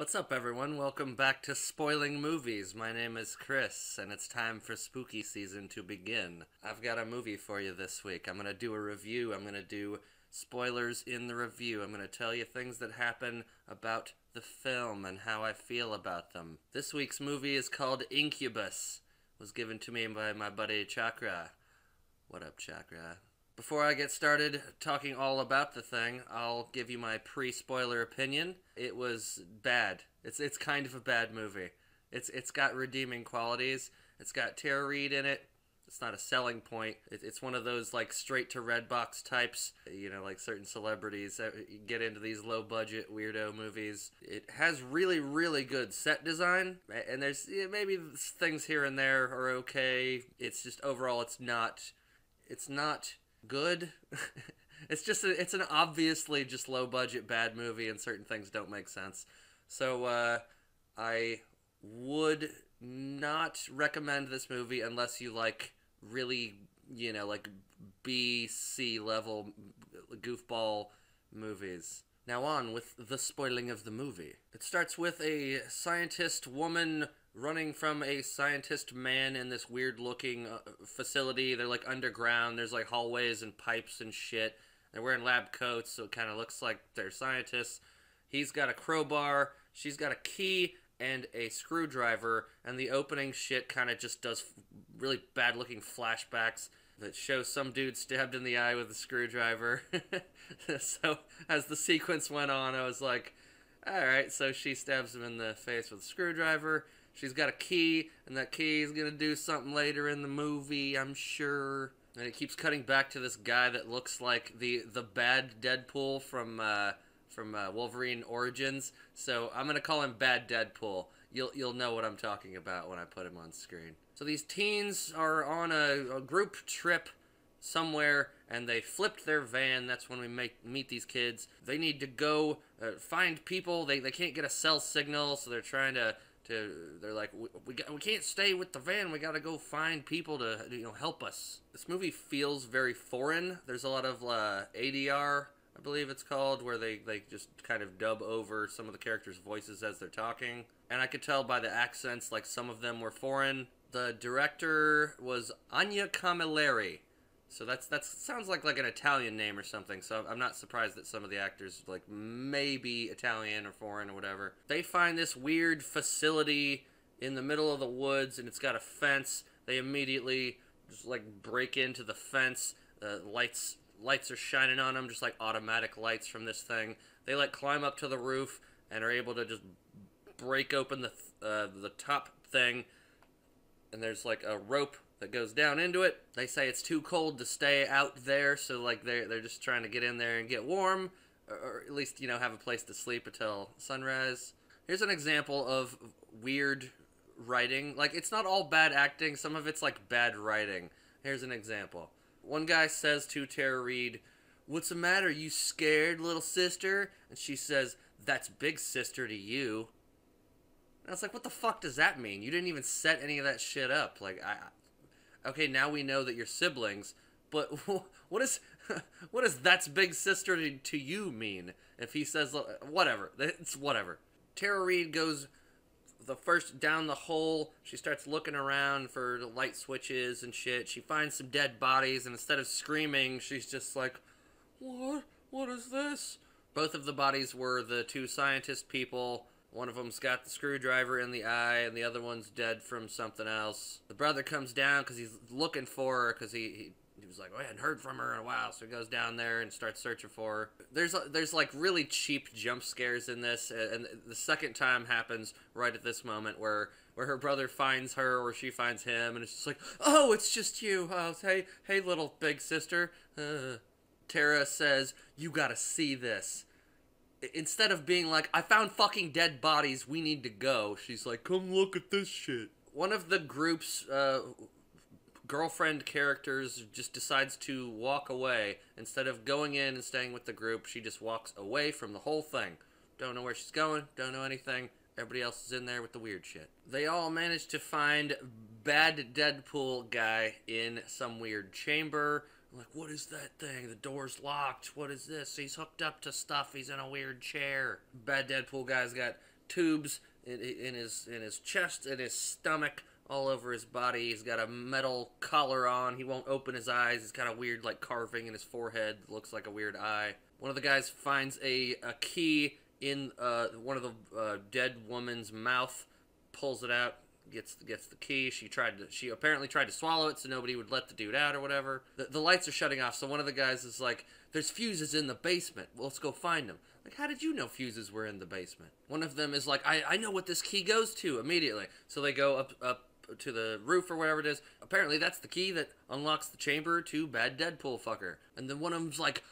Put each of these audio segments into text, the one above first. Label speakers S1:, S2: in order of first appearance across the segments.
S1: What's up, everyone? Welcome back to Spoiling Movies. My name is Chris, and it's time for spooky season to begin. I've got a movie for you this week. I'm going to do a review. I'm going to do spoilers in the review. I'm going to tell you things that happen about the film and how I feel about them. This week's movie is called Incubus. It was given to me by my buddy Chakra. What up, Chakra? Before I get started talking all about the thing, I'll give you my pre-spoiler opinion. It was bad. It's it's kind of a bad movie. It's it's got redeeming qualities. It's got Tara Reid in it. It's not a selling point. It, it's one of those like straight to Redbox types. You know, like certain celebrities get into these low budget weirdo movies. It has really really good set design, and there's maybe things here and there are okay. It's just overall, it's not. It's not good. it's just a, it's an obviously just low budget bad movie, and certain things don't make sense. So uh, I would not recommend this movie unless you like really you know like B C level goofball movies. Now on with the spoiling of the movie. It starts with a scientist woman running from a scientist man in this weird looking uh, facility. They're like underground. There's like hallways and pipes and shit. They're wearing lab coats, so it kind of looks like they're scientists. He's got a crowbar. She's got a key and a screwdriver. And the opening shit kind of just does really bad looking flashbacks that show some dude stabbed in the eye with a screwdriver. so as the sequence went on, I was like, all right. So she stabs him in the face with a screwdriver. She's got a key, and that key is gonna do something later in the movie, I'm sure. And it keeps cutting back to this guy that looks like the the bad Deadpool from uh, from uh, Wolverine Origins. So I'm gonna call him Bad Deadpool. You'll you'll know what I'm talking about when I put him on screen. So these teens are on a, a group trip somewhere and they flipped their van. That's when we make, meet these kids. They need to go uh, find people. They, they can't get a cell signal, so they're trying to to they're like we, we, we can't stay with the van we got to go find people to you know help us this movie feels very foreign there's a lot of uh, adr i believe it's called where they, they just kind of dub over some of the characters voices as they're talking and i could tell by the accents like some of them were foreign the director was anya camilleri so that's that sounds like like an Italian name or something. So I'm not surprised that some of the actors like maybe Italian or foreign or whatever. They find this weird facility in the middle of the woods and it's got a fence. They immediately just like break into the fence. Uh, lights lights are shining on them, just like automatic lights from this thing. They like climb up to the roof and are able to just break open the uh, the top thing. And there's like a rope that goes down into it. They say it's too cold to stay out there, so like they're they're just trying to get in there and get warm, or, at least you know have a place to sleep until sunrise. Here's an example of weird writing. Like it's not all bad acting. Some of it's like bad writing. Here's an example. One guy says to Tara Reid, "What's the matter? You scared, little sister?" And she says, "That's big sister to you." And I was like, "What the fuck does that mean? You didn't even set any of that shit up." Like I okay, now we know that you're siblings, but what is what does that's big sister to, you mean? If he says uh, whatever, it's whatever. Tara Reid goes the first down the hole. She starts looking around for the light switches and shit. She finds some dead bodies, and instead of screaming, she's just like, "What? What is this?" Both of the bodies were the two scientist people one of them's got the screwdriver in the eye, and the other one's dead from something else. The brother comes down because he's looking for her because he, he he was like, oh, I hadn't heard from her in a while, so he goes down there and starts searching for her. There's there's like really cheap jump scares in this, and the second time happens right at this moment where where her brother finds her or she finds him, and it's just like, oh, it's just you. Oh, hey, hey, little big sister. Uh. Tara says, you gotta see this instead of being like, I found fucking dead bodies, we need to go, she's like, come look at this shit. One of the group's uh, girlfriend characters just decides to walk away. Instead of going in and staying with the group, she just walks away from the whole thing. Don't know where she's going, don't know anything. Everybody else is in there with the weird shit. They all manage to find bad Deadpool guy in some weird chamber I'm like, what is that thing? The door's locked. What is this? He's hooked up to stuff. He's in a weird chair. Bad Deadpool guy's got tubes in, in his in his chest and his stomach all over his body. He's got a metal collar on. He won't open his eyes. He's got a weird like carving in his forehead. Looks like a weird eye. One of the guys finds a, a key in uh, one of the uh, dead woman's mouth, pulls it out, gets gets the key. She tried to she apparently tried to swallow it so nobody would let the dude out or whatever. The, the lights are shutting off, so one of the guys is like, "There's fuses in the basement. Well, let's go find them." Like, how did you know fuses were in the basement? One of them is like, "I I know what this key goes to immediately." So they go up up to the roof or whatever it is. Apparently, that's the key that unlocks the chamber to Bad Deadpool fucker. And then one of them's like,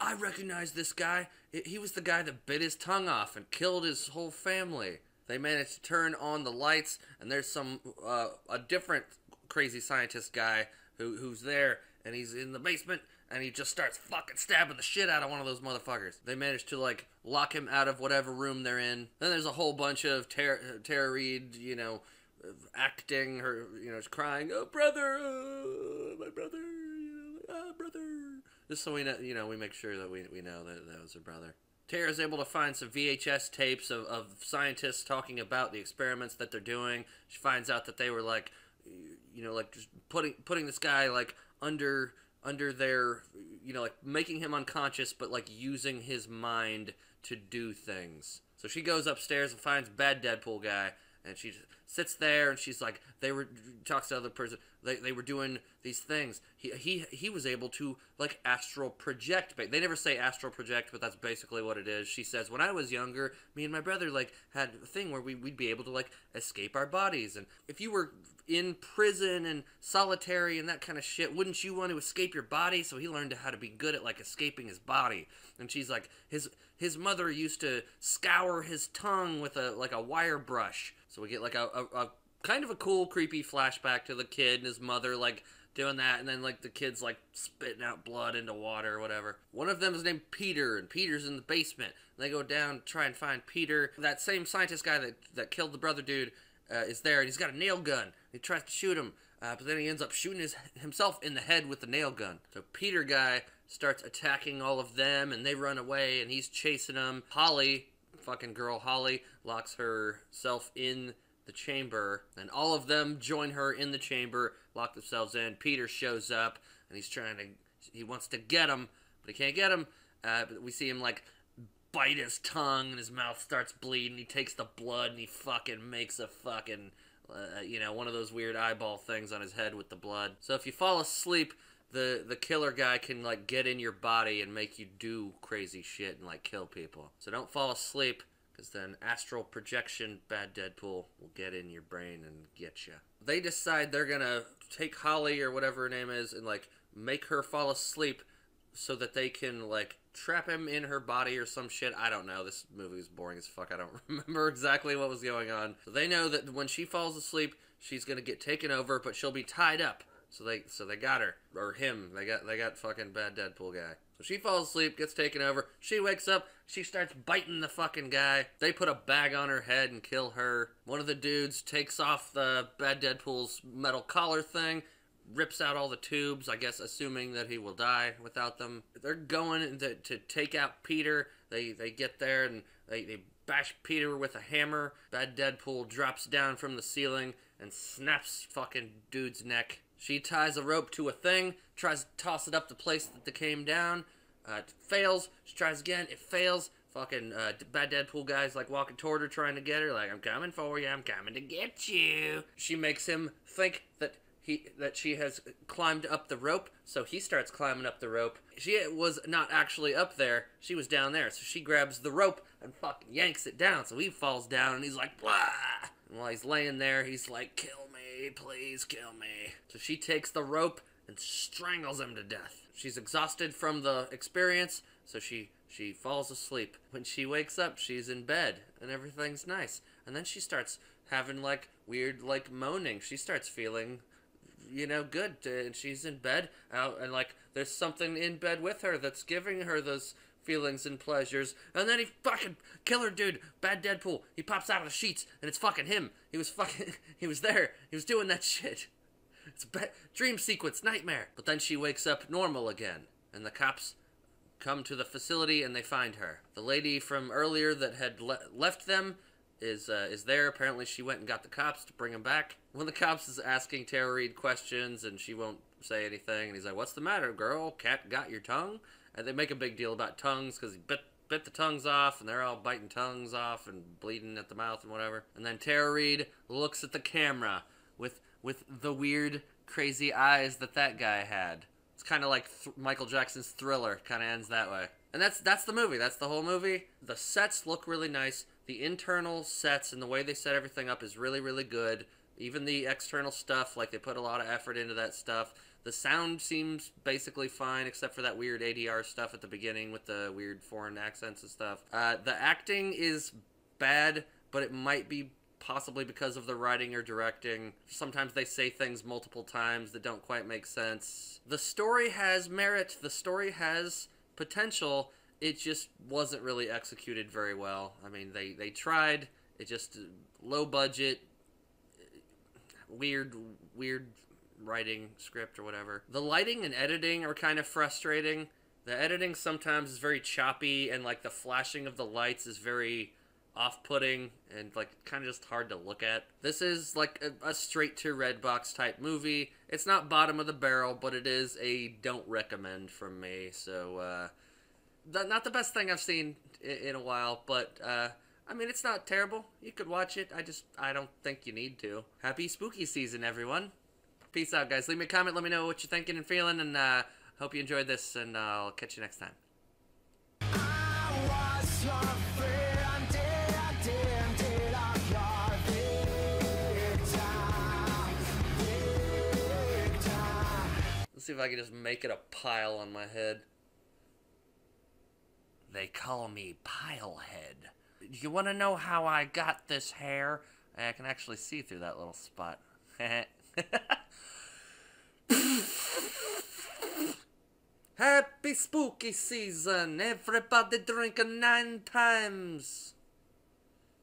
S1: I recognize this guy. He was the guy that bit his tongue off and killed his whole family. They managed to turn on the lights, and there's some uh, a different crazy scientist guy who who's there, and he's in the basement, and he just starts fucking stabbing the shit out of one of those motherfuckers. They manage to like lock him out of whatever room they're in. Then there's a whole bunch of Tara, Tara Reid, you know, acting her, you know, crying, "Oh brother, oh, my brother, oh, brother." Just so we know, you know, we make sure that we, we know that that was her brother. Tara's able to find some VHS tapes of, of scientists talking about the experiments that they're doing. She finds out that they were like, you know, like just putting putting this guy like under under their, you know, like making him unconscious, but like using his mind to do things. So she goes upstairs and finds bad Deadpool guy, and she sits there and she's like they were talks to other person they, they were doing these things. He, he he was able to like astral project they never say astral project but that's basically what it is. She says when i was younger me and my brother like had a thing where we, we'd be able to like escape our bodies. And if you were in prison and solitary and that kind of shit wouldn't you want to escape your body? So he learned how to be good at like escaping his body. And she's like his his mother used to scour his tongue with a like a wire brush so we get like a, a, a kind of a cool, creepy flashback to the kid and his mother, like doing that, and then like the kid's like spitting out blood into water or whatever. One of them is named Peter, and Peter's in the basement. And they go down try and find Peter. That same scientist guy that that killed the brother dude uh, is there, and he's got a nail gun. He tries to shoot him, uh, but then he ends up shooting his, himself in the head with the nail gun. So Peter guy starts attacking all of them, and they run away, and he's chasing them. Holly fucking girl Holly locks herself in the chamber, and all of them join her in the chamber, lock themselves in. Peter shows up, and he's trying to, he wants to get him, but he can't get him. Uh, but we see him like bite his tongue, and his mouth starts bleeding. He takes the blood, and he fucking makes a fucking, uh, you know, one of those weird eyeball things on his head with the blood. So if you fall asleep, the the killer guy can like get in your body and make you do crazy shit and like kill people. So don't fall asleep because then astral projection bad Deadpool will get in your brain and get you. They decide they're gonna take Holly or whatever her name is and like make her fall asleep so that they can like trap him in her body or some shit. I don't know. This movie is boring as fuck. I don't remember exactly what was going on. So they know that when she falls asleep, she's gonna get taken over, but she'll be tied up so they so they got her or him. They got they got fucking bad Deadpool guy. So she falls asleep, gets taken over. She wakes up. She starts biting the fucking guy. They put a bag on her head and kill her. One of the dudes takes off the bad Deadpool's metal collar thing, rips out all the tubes. I guess assuming that he will die without them. They're going to, to take out Peter. They they get there and they, they bash Peter with a hammer. Bad Deadpool drops down from the ceiling and snaps fucking dude's neck she ties a rope to a thing, tries to toss it up the place that they came down. Uh, fails. She tries again. It fails. Fucking uh, bad Deadpool guy's like walking toward her, trying to get her. Like, I'm coming for you. I'm coming to get you. She makes him think that he that she has climbed up the rope, so he starts climbing up the rope. She was not actually up there. She was down there. So she grabs the rope and fucking yanks it down. So he falls down and he's like. And while he's laying there, he's like, kill please kill me. So she takes the rope and strangles him to death. She's exhausted from the experience, so she she falls asleep. When she wakes up, she's in bed and everything's nice. And then she starts having like weird like moaning. She starts feeling you know good and she's in bed uh, and like there's something in bed with her that's giving her those feelings and pleasures. And then he fucking killer dude, bad Deadpool. He pops out of the sheets and it's fucking him. He was fucking he was there. He was doing that shit. It's a dream sequence nightmare. But then she wakes up normal again and the cops come to the facility and they find her. The lady from earlier that had le- left them is uh, is there. Apparently, she went and got the cops to bring him back. When the cops is asking Tara Reid questions and she won't say anything, and he's like, "What's the matter, girl? Cat got your tongue?" And they make a big deal about tongues because he bit bit the tongues off, and they're all biting tongues off and bleeding at the mouth and whatever. And then Tara Reid looks at the camera with with the weird, crazy eyes that that guy had. It's kind of like th- Michael Jackson's Thriller. Kind of ends that way. And that's that's the movie. That's the whole movie. The sets look really nice. The internal sets and the way they set everything up is really really good. Even the external stuff, like they put a lot of effort into that stuff. The sound seems basically fine, except for that weird ADR stuff at the beginning with the weird foreign accents and stuff. Uh, the acting is bad, but it might be possibly because of the writing or directing. Sometimes they say things multiple times that don't quite make sense. The story has merit, the story has potential. It just wasn't really executed very well. I mean, they, they tried, it just low budget, weird, weird writing script or whatever. The lighting and editing are kind of frustrating. The editing sometimes is very choppy, and like the flashing of the lights is very off-putting and like kind of just hard to look at. This is like a, a straight to Redbox type movie. It's not bottom of the barrel, but it is a don't recommend from me. So uh, the, not the best thing I've seen in, in a while, but uh, I mean it's not terrible. You could watch it. I just I don't think you need to. Happy spooky season, everyone. Peace out, guys. Leave me a comment. Let me know what you're thinking and feeling, and uh, hope you enjoyed this. And I'll catch you next time. Let's see if I can just make it a pile on my head. They call me Pilehead. You want to know how I got this hair? I can actually see through that little spot. Happy spooky season! Everybody drink nine times!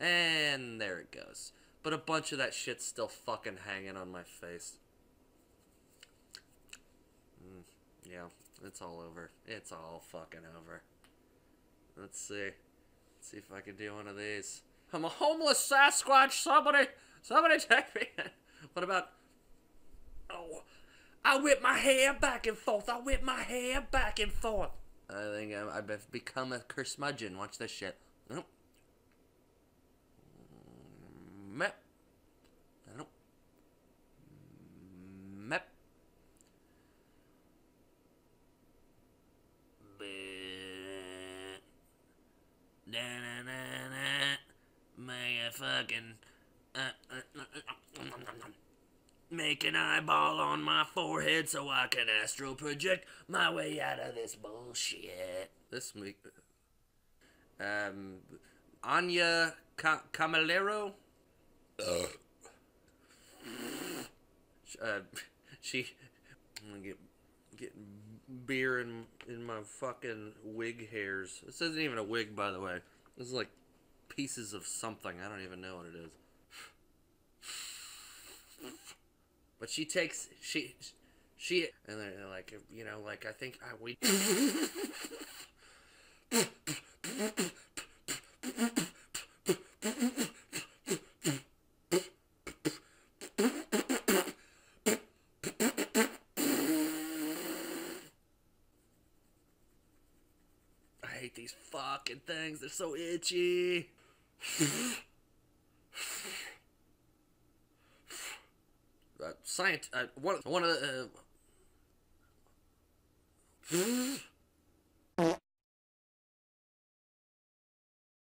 S1: And there it goes. But a bunch of that shit's still fucking hanging on my face. Mm, yeah, it's all over. It's all fucking over. Let's see. Let's see if I can do one of these. I'm a homeless Sasquatch. Somebody, somebody take me. what about? Oh, I whip my hair back and forth. I whip my hair back and forth. I think I, I've become a curmudgeon. Watch this shit. Nope. Mep. Na na na fucking. Uh, uh, uh, uh, uh, Make an eyeball on my forehead so I can astral project my way out of this bullshit. This week. Um. Anya Ca- Camilero? Uh. uh. She. I'm gonna get. Get beer in, in my fucking wig hairs. This isn't even a wig, by the way. This is like pieces of something. I don't even know what it is. But she takes she she and then like you know like I think I, we. I hate these fucking things. They're so itchy. uh, science. Uh, one one of the. Uh,